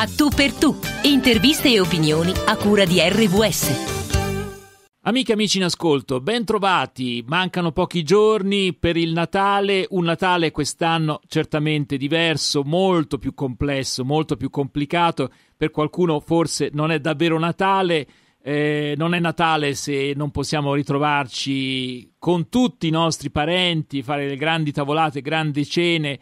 A tu per tu. Interviste e opinioni a cura di RVS. Amiche e amici in ascolto, ben trovati. Mancano pochi giorni per il Natale, un Natale quest'anno certamente diverso, molto più complesso, molto più complicato. Per qualcuno forse non è davvero Natale. Eh, non è Natale se non possiamo ritrovarci con tutti i nostri parenti, fare le grandi tavolate, grandi cene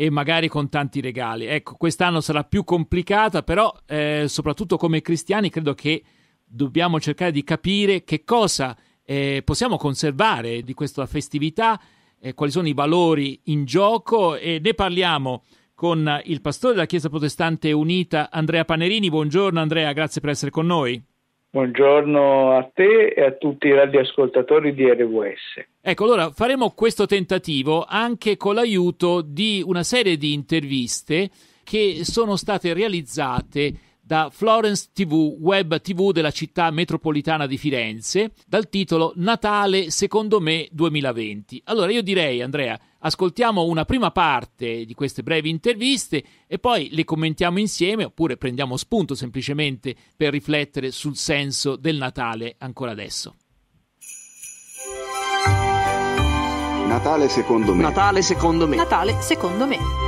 e magari con tanti regali. Ecco, quest'anno sarà più complicata, però eh, soprattutto come cristiani credo che dobbiamo cercare di capire che cosa eh, possiamo conservare di questa festività, eh, quali sono i valori in gioco e ne parliamo con il pastore della Chiesa Protestante Unita Andrea Panerini. Buongiorno Andrea, grazie per essere con noi. Buongiorno a te e a tutti i radioascoltatori di RWS. Ecco, allora faremo questo tentativo anche con l'aiuto di una serie di interviste che sono state realizzate da Florence TV, web TV della città metropolitana di Firenze, dal titolo Natale secondo me 2020. Allora io direi, Andrea, ascoltiamo una prima parte di queste brevi interviste e poi le commentiamo insieme oppure prendiamo spunto semplicemente per riflettere sul senso del Natale ancora adesso. Natale secondo me. Natale secondo me. Natale secondo me.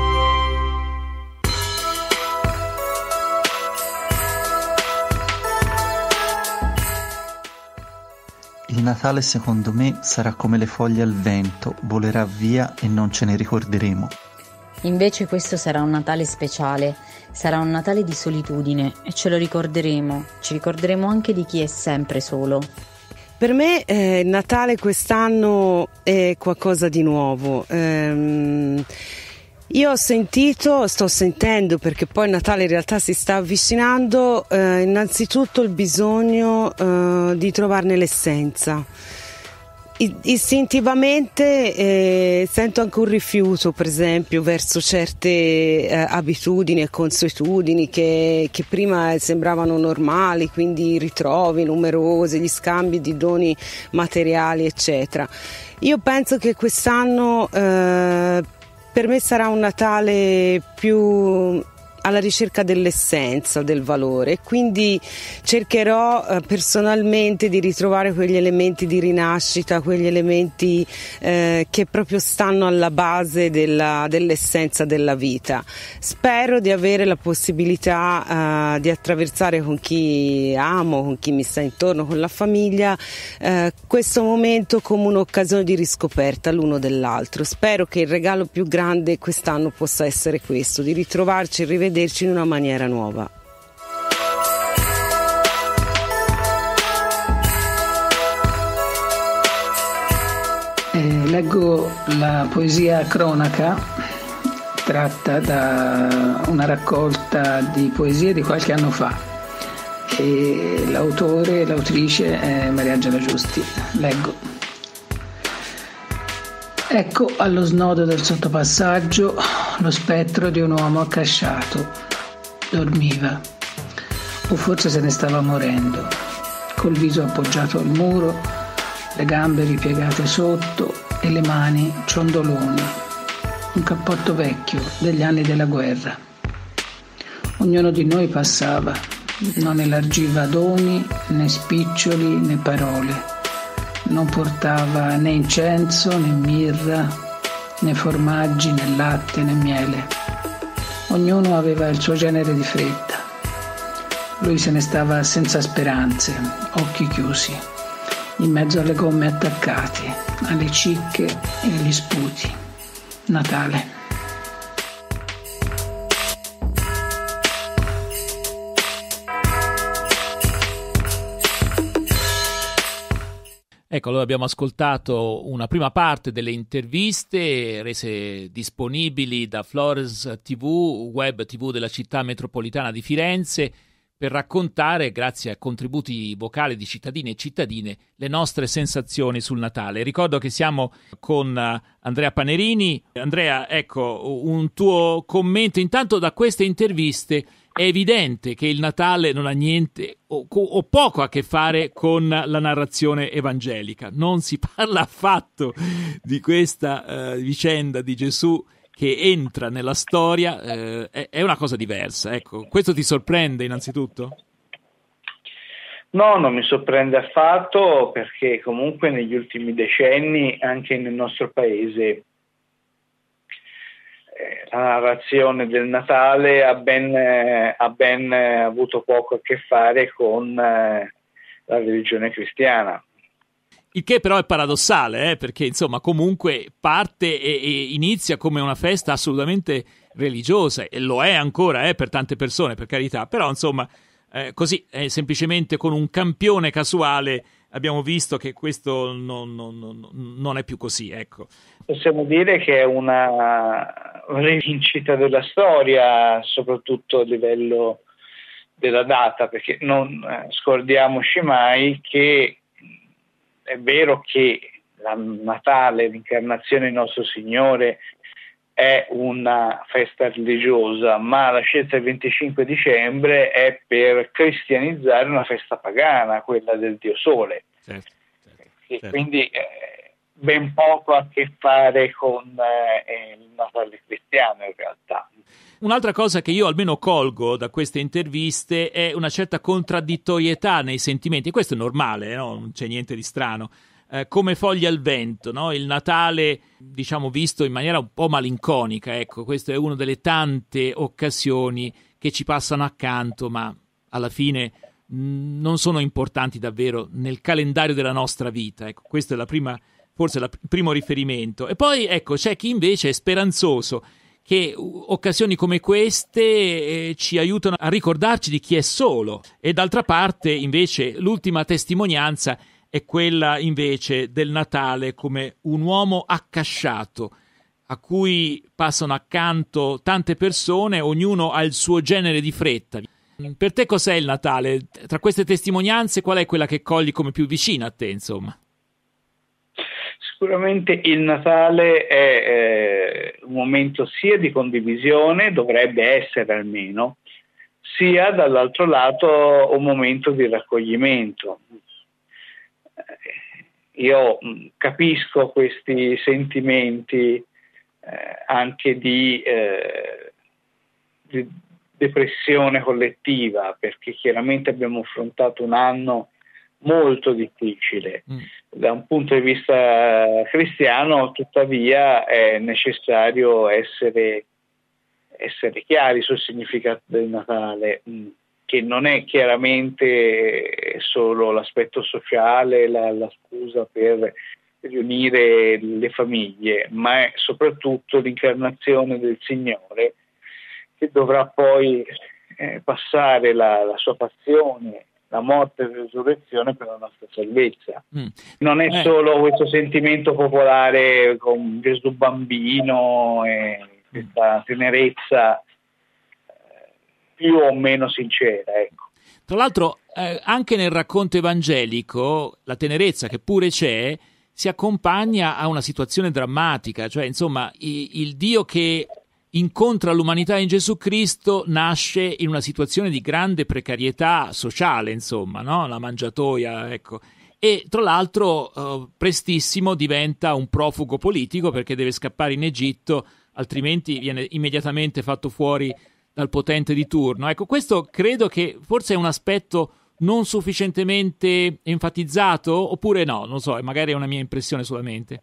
Il Natale secondo me sarà come le foglie al vento, volerà via e non ce ne ricorderemo. Invece questo sarà un Natale speciale, sarà un Natale di solitudine e ce lo ricorderemo, ci ricorderemo anche di chi è sempre solo. Per me eh, Natale quest'anno è qualcosa di nuovo. Ehm, io ho sentito, sto sentendo perché poi Natale in realtà si sta avvicinando, eh, innanzitutto il bisogno eh, di trovarne l'essenza. Istintivamente eh, sento anche un rifiuto, per esempio, verso certe eh, abitudini e consuetudini che, che, prima sembravano normali, quindi i ritrovi numerosi, gli scambi di doni materiali, eccetera. Io penso che quest'anno eh, per me sarà un Natale più alla ricerca dell'essenza, del valore quindi cercherò eh, personalmente di ritrovare quegli elementi di rinascita, quegli elementi eh, che proprio stanno alla base della, dell'essenza della vita. Spero di avere la possibilità eh, di attraversare con chi amo, con chi mi sta intorno, con la famiglia, eh, questo momento come un'occasione di riscoperta l'uno dell'altro. Spero che il regalo più grande quest'anno possa essere questo, di ritrovarci rivederci vederci in una maniera nuova. Eh, leggo la poesia cronaca tratta da una raccolta di poesie di qualche anno fa e l'autore, l'autrice è Maria Angela Giusti. Leggo. Ecco allo snodo del sottopassaggio lo spettro di un uomo accasciato. Dormiva, o forse se ne stava morendo, col viso appoggiato al muro, le gambe ripiegate sotto e le mani ciondoloni. Un cappotto vecchio degli anni della guerra. Ognuno di noi passava, non elargiva doni, né spiccioli, né parole non portava né incenso né mirra, né formaggi né latte né miele. Ognuno aveva il suo genere di fretta. Lui se ne stava senza speranze, occhi chiusi, in mezzo alle gomme attaccate, alle cicche e agli sputi. Natale. Ecco, allora abbiamo ascoltato una prima parte delle interviste rese disponibili da Flores TV, web TV della città metropolitana di Firenze, per raccontare, grazie a contributi vocali di cittadini e cittadine, le nostre sensazioni sul Natale. Ricordo che siamo con Andrea Panerini. Andrea, ecco, un tuo commento intanto da queste interviste è evidente che il Natale non ha niente o, o, poco a che fare con la narrazione evangelica. Non si parla affatto di questa uh, vicenda di Gesù che entra nella storia eh, è, una cosa diversa. Ecco, questo ti sorprende innanzitutto? No, non mi sorprende affatto perché comunque negli ultimi decenni anche nel nostro paese eh, la narrazione del Natale ha ben, eh, ha ben eh, avuto poco a che fare con eh, la religione cristiana. Il che però è paradossale, eh, perché insomma comunque parte e, e, inizia come una festa assolutamente religiosa e lo è ancora eh, per tante persone, per carità, però insomma eh, così eh, semplicemente con un campione casuale abbiamo visto che questo non, non, non, non è più così. Ecco. Possiamo dire che è una rivincita della storia, soprattutto a livello della data, perché non eh, scordiamoci mai che è vero che la Natale, l'incarnazione di nostro Signore è una festa religiosa, ma la scelta del 25 dicembre è per cristianizzare una festa pagana, quella del Dio Sole. Certo, certo, certo. Quindi eh, ben poco a che fare con eh, il Natale cristiano in realtà. Un'altra cosa che io almeno colgo da queste interviste è una certa contraddittorietà nei sentimenti. Questo è normale, no? non c'è niente di strano. Eh, come foglie al vento, no? il Natale, diciamo, visto in maniera un po' malinconica. Ecco, questa è una delle tante occasioni che ci passano accanto, ma alla fine mh, non sono importanti davvero nel calendario della nostra vita. Ecco, questo è la prima, forse il primo riferimento. E poi, ecco, c'è chi invece è speranzoso che occasioni come queste eh, ci aiutano a ricordarci di chi è solo e d'altra parte invece l'ultima testimonianza è quella invece del Natale come un uomo accasciato a cui passano accanto tante persone, ognuno ha il suo genere di fretta. Per te cos'è il Natale? Tra queste testimonianze qual è quella che cogli come più vicina a te, insomma? Sicuramente il Natale è eh, un momento sia di condivisione, dovrebbe essere almeno, sia dall'altro lato un momento di raccoglimento. Eh, io mm, capisco questi sentimenti eh, anche di, eh, di, depressione collettiva, perché chiaramente abbiamo affrontato un anno molto difficile. Mm. Da un punto di vista cristiano, tuttavia, è necessario essere, essere chiari sul significato del Natale. Mm che non è chiaramente solo l'aspetto sociale, la, la scusa per riunire le famiglie, ma è soprattutto l'incarnazione del Signore che dovrà poi eh, passare la, la, sua passione, la morte e la risurrezione per la nostra salvezza. Mm. Non è eh. solo questo sentimento popolare con Gesù bambino e questa tenerezza più o meno sincera. Ecco. Tra l'altro, eh, anche nel racconto evangelico, la tenerezza che pure c'è si accompagna a una situazione drammatica, cioè insomma i, il Dio che incontra l'umanità in Gesù Cristo nasce in una situazione di grande precarietà sociale, insomma, no? la mangiatoia, ecco. E tra l'altro eh, prestissimo diventa un profugo politico perché deve scappare in Egitto, altrimenti viene immediatamente fatto fuori dal potente di turno. Ecco, questo credo che forse è un aspetto non sufficientemente enfatizzato, oppure no, non so, magari è una mia impressione solamente.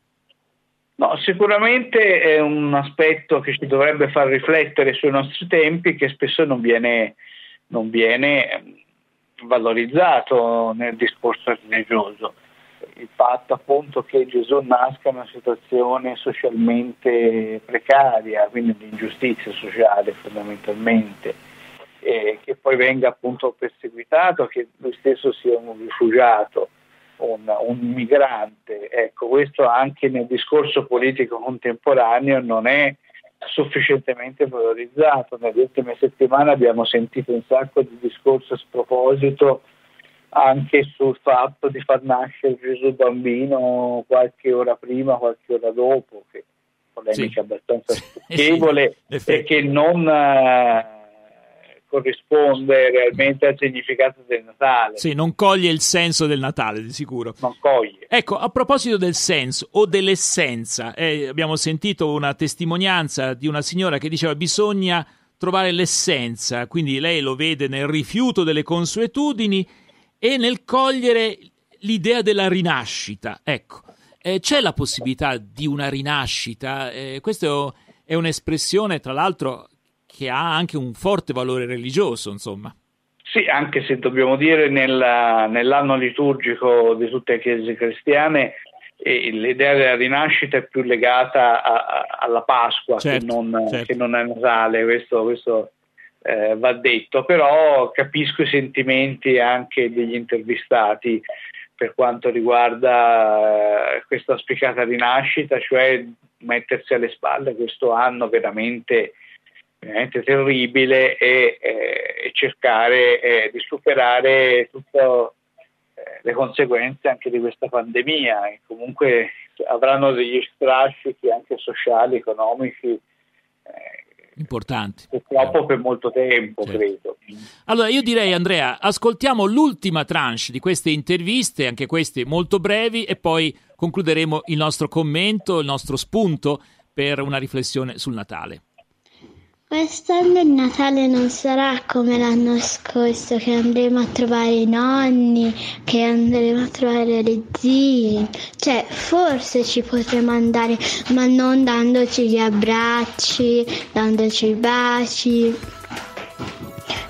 No, sicuramente è un aspetto che ci dovrebbe far riflettere sui nostri tempi che spesso non viene, non viene valorizzato nel discorso religioso. Il fatto appunto che Gesù nasca in una situazione socialmente precaria, quindi di ingiustizia sociale fondamentalmente, che poi venga appunto perseguitato, che lui stesso sia un rifugiato, un, un migrante. Ecco, questo anche nel discorso politico contemporaneo non è sufficientemente valorizzato. Nelle ultime settimane abbiamo sentito un sacco di discorsi a sproposito anche sul fatto di far nascere Gesù bambino qualche ora prima, qualche ora dopo, che è polemica sì. abbastanza stucchevole sì, e che non, eh, corrisponde realmente al significato del Natale. Sì, non coglie il senso del Natale, di sicuro. Non coglie. Ecco, a proposito del senso o dell'essenza, eh, abbiamo sentito una testimonianza di una signora che diceva bisogna trovare l'essenza, quindi lei lo vede nel rifiuto delle consuetudini e nel cogliere l'idea della rinascita. Ecco, eh, c'è la possibilità di una rinascita? Eh, questa è un'espressione, tra l'altro, che ha anche un forte valore religioso, insomma. Sì, anche se dobbiamo dire nella, nell'anno liturgico di tutte le chiese cristiane eh, l'idea della rinascita è più legata a, a, alla Pasqua certo, che, non, certo. che, non, a Natale, questo, questo eh, va detto, però capisco i sentimenti anche degli intervistati per quanto riguarda eh, questa spiccata rinascita, cioè mettersi alle spalle questo anno veramente veramente terribile e, eh, e cercare eh, di superare tutte eh, le conseguenze anche di questa pandemia e comunque avranno degli strascichi anche sociali, economici eh, importanti. Purtroppo per molto tempo, certo. credo. Allora, io direi, Andrea, ascoltiamo l'ultima tranche di queste interviste, anche queste molto brevi, e poi concluderemo il nostro commento, il nostro spunto per una riflessione sul Natale. Quest'anno il Natale non sarà come l'anno scorso che andremo a trovare i nonni, che andremo a trovare le zie. Cioè, forse ci potremo andare, ma non dandoci gli abbracci, dandoci i baci.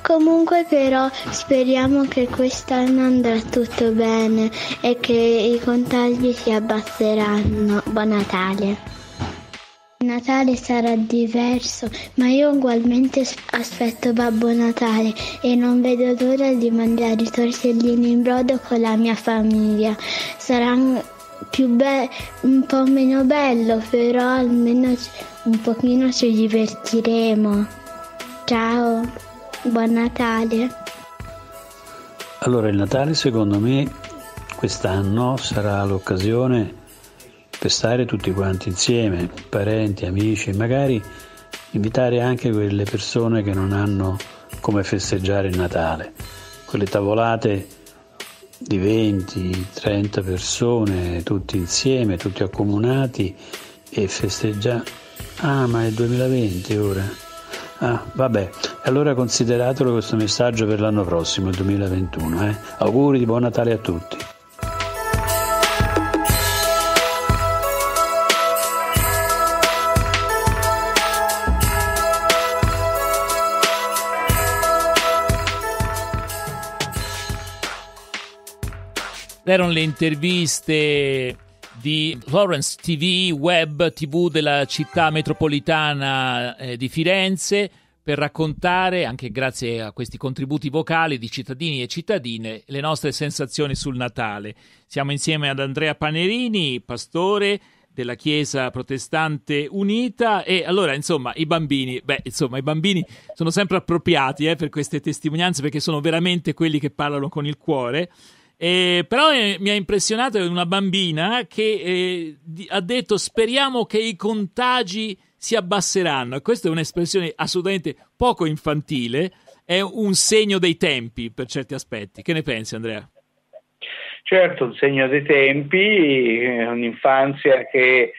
Comunque però speriamo che quest'anno andrà tutto bene e che i contagi si abbasseranno. Buon Natale! Natale sarà diverso, ma io ugualmente aspetto Babbo Natale e non vedo l'ora di mangiare i tortellini in brodo con la mia famiglia. Sarà più be- un po' meno bello, però almeno un pochino ci divertiremo. Ciao, buon Natale. Allora il Natale secondo me quest'anno sarà l'occasione per stare tutti quanti insieme, parenti, amici, magari invitare anche quelle persone che non hanno come festeggiare il Natale, quelle tavolate di 20, 30 persone, tutti insieme, tutti accomunati e festeggiare. Ah, ma è 2020 ora. Ah, vabbè, allora consideratelo questo messaggio per l'anno prossimo, il 2021. Eh? Auguri di buon Natale a tutti. Erano le interviste di Florence TV, web TV della città metropolitana eh, di Firenze per raccontare, anche grazie a questi contributi vocali di cittadini e cittadine, le nostre sensazioni sul Natale. Siamo insieme ad Andrea Panerini, pastore della Chiesa Protestante Unita e allora insomma i bambini, beh insomma i bambini sono sempre appropriati eh, per queste testimonianze perché sono veramente quelli che parlano con il cuore eh, però eh, mi ha impressionato una bambina che eh, ha detto speriamo che i contagi si abbasseranno. Questa è un'espressione assolutamente poco infantile, è un segno dei tempi per certi aspetti. Che ne pensi Andrea? Certo, un segno dei tempi, un'infanzia che eh,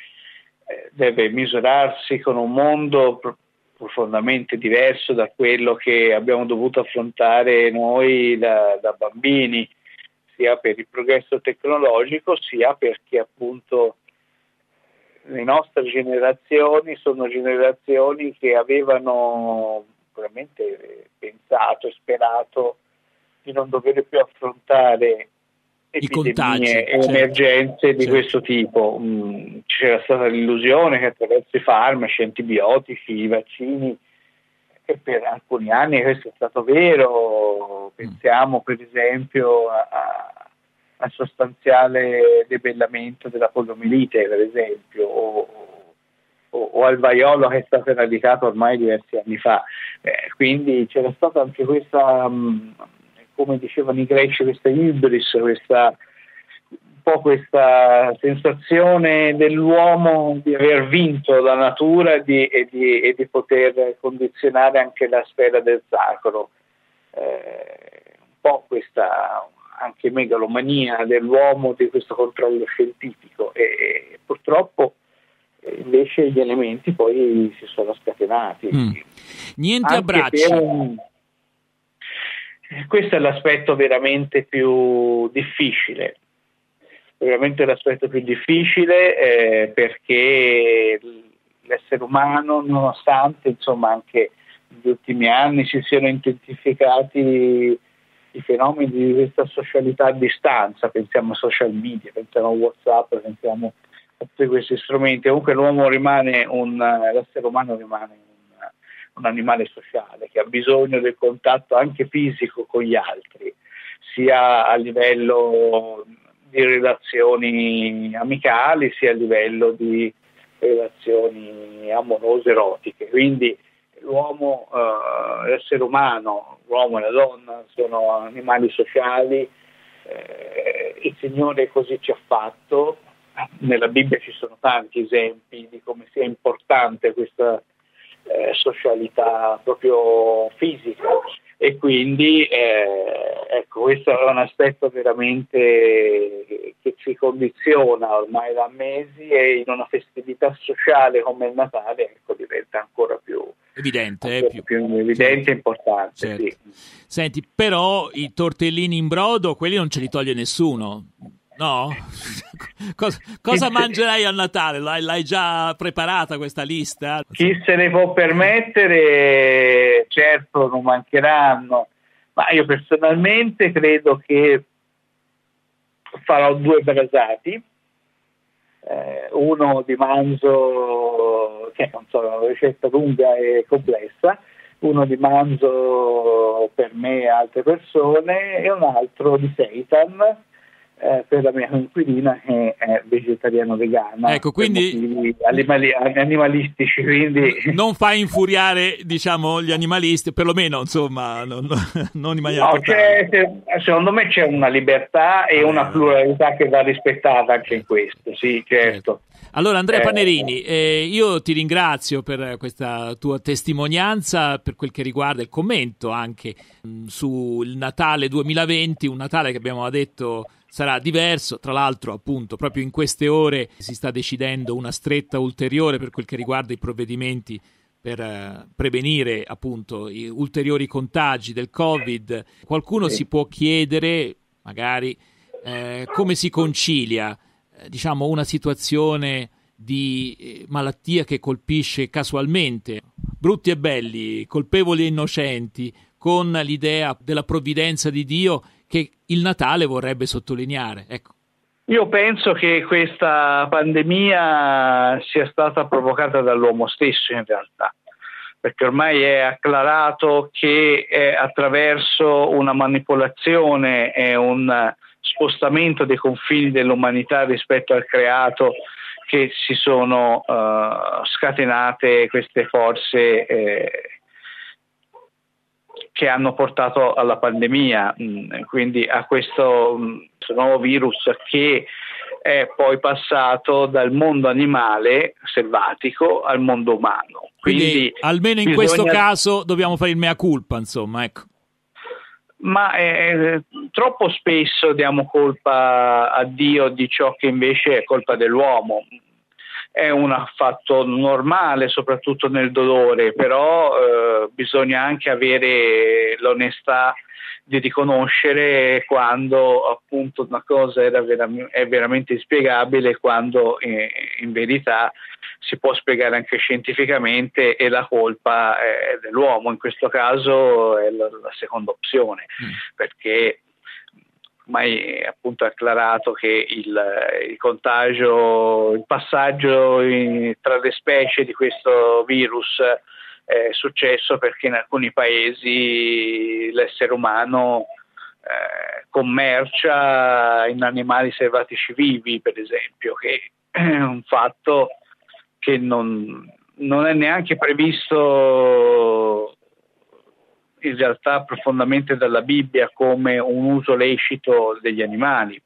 deve misurarsi con un mondo profondamente diverso da quello che abbiamo dovuto affrontare noi da, da bambini sia per il progresso tecnologico sia perché appunto le nostre generazioni sono generazioni che avevano veramente pensato e sperato di non dover più affrontare epidemie e certo. emergenze di certo. questo tipo. Mm, c'era stata l'illusione che attraverso i farmaci, antibiotici, i vaccini, e per alcuni anni questo è stato vero, pensiamo per esempio al sostanziale debellamento della poliomielite, per esempio, o, o, o, al vaiolo che è stato eradicato ormai diversi anni fa. Eh, quindi c'era stata anche questa, mh, come dicevano i greci, questa ibris, questa po' questa sensazione dell'uomo di aver vinto la natura e di, e di, e di poter condizionare anche la sfera del sacro. Eh, un po' questa anche megalomania dell'uomo di questo controllo scientifico e, e purtroppo invece gli elementi poi si sono scatenati. Mm. Niente abbracci. Un... Questo è l'aspetto veramente più difficile, veramente l'aspetto più difficile eh, perché l'essere umano, nonostante insomma anche negli ultimi anni si siano intensificati i fenomeni di questa socialità a distanza, pensiamo a social media, pensiamo a Whatsapp, pensiamo a tutti questi strumenti, comunque l'uomo rimane un, l'essere umano rimane un, un animale sociale che ha bisogno del contatto anche fisico con gli altri, sia a livello di relazioni amicali, sia a livello di relazioni amorose, erotiche. Quindi l'uomo, eh, l'essere umano, l'uomo e la donna sono animali sociali, eh, il Signore così ci ha fatto, nella Bibbia ci sono tanti esempi di come sia importante questa eh, socialità proprio fisica e quindi eh, ecco, questo è un aspetto veramente che ci condiziona ormai da mesi e in una festività sociale come il Natale ecco, diventa ancora più evidente, ancora più, più evidente e importante. Certo. Sì. Senti, però i tortellini in brodo, quelli non ce li toglie nessuno. No? cosa, cosa mangerai a Natale? L'hai, l'hai, già preparata questa lista? Chi se ne può permettere, certo non mancheranno, ma io personalmente credo che farò due brasati, eh, uno di manzo, che non so, è una ricetta lunga e complessa, uno di manzo per me e altre persone e un altro di seitan eh, per la mia coinquilina che è vegetariano vegana. Ecco, quindi animali, animalistici, quindi non fa infuriare, diciamo, gli animalisti, perlomeno, insomma, non, non in maniera no, secondo me c'è una libertà e una pluralità che va rispettata anche in questo, sì, certo. Allora Andrea Panerini, eh, io ti ringrazio per questa tua testimonianza per quel che riguarda il commento anche mh, sul Natale 2020, un Natale che abbiamo detto sarà diverso. Tra l'altro, appunto, proprio in queste ore si sta decidendo una stretta ulteriore per quel che riguarda i provvedimenti per eh, prevenire appunto i ulteriori contagi del Covid. Qualcuno si può chiedere, magari, eh, come si concilia, eh, diciamo, una situazione di eh, malattia che colpisce casualmente brutti e belli, colpevoli e innocenti, con l'idea della provvidenza di Dio che il Natale vorrebbe sottolineare. Ecco. Io penso che questa pandemia sia stata provocata dall'uomo stesso in realtà, perché ormai è acclarato che è attraverso una manipolazione e un spostamento dei confini dell'umanità rispetto al creato che si sono uh, scatenate queste forze eh, che hanno portato alla pandemia, mm, quindi a questo, mm, questo nuovo virus che è poi passato dal mondo animale selvatico al mondo umano. Quindi, Quindi almeno in bisogna... questo caso dobbiamo fare il mea culpa, insomma, ecco. Ma eh, troppo spesso diamo colpa a Dio di ciò che invece è colpa dell'uomo è un fatto normale, soprattutto nel dolore, però eh, bisogna anche avere l'onestà di riconoscere quando appunto una cosa veram- è veramente inspiegabile quando eh, in verità si può spiegare anche scientificamente e la colpa è dell'uomo, in questo caso è la, la seconda opzione, mm. perché ormai appunto è acclarato che il, il contagio, il passaggio in, tra le specie di questo virus è successo perché in alcuni paesi l'essere umano eh, commercia in animali selvatici vivi, per esempio, che è un fatto che non, non è neanche previsto in realtà profondamente dalla Bibbia come un uso lecito degli animali.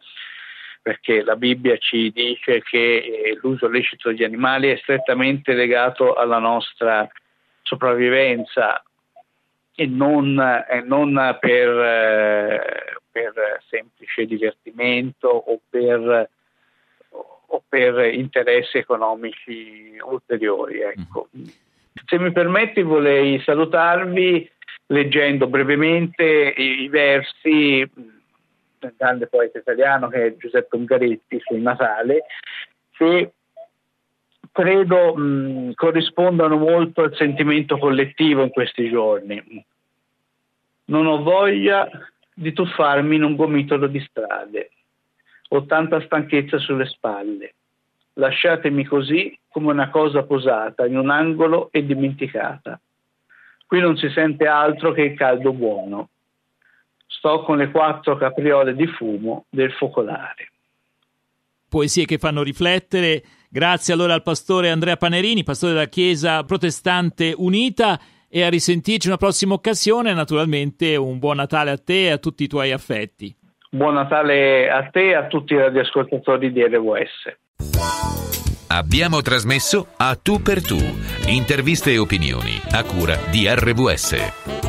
perché la Bibbia ci dice che eh, l'uso lecito degli animali è strettamente legato alla nostra sopravvivenza e non, e non per, eh, per, semplice divertimento o per, o per interessi economici ulteriori. Ecco. Mm. Se mi permetti vorrei salutarvi leggendo brevemente i, i versi del grande poeta italiano che è Giuseppe Ungaretti sul Natale, che credo mh, corrispondano molto al sentimento collettivo in questi giorni. Non ho voglia di tuffarmi in un gomitolo di strade, ho tanta stanchezza sulle spalle. Lasciatemi così come una cosa posata in un angolo e dimenticata. Qui non si sente altro che il caldo buono. Sto con le quattro capriole di fumo del focolare. Poesie che fanno riflettere. Grazie allora al pastore Andrea Panerini, pastore della Chiesa Protestante Unita e a risentirci una prossima occasione. Naturalmente un buon Natale a te e a tutti i tuoi affetti. Buon Natale a te e a tutti i radioascoltatori di RWS. Abbiamo trasmesso a tu per tu, interviste e opinioni a cura di RWS.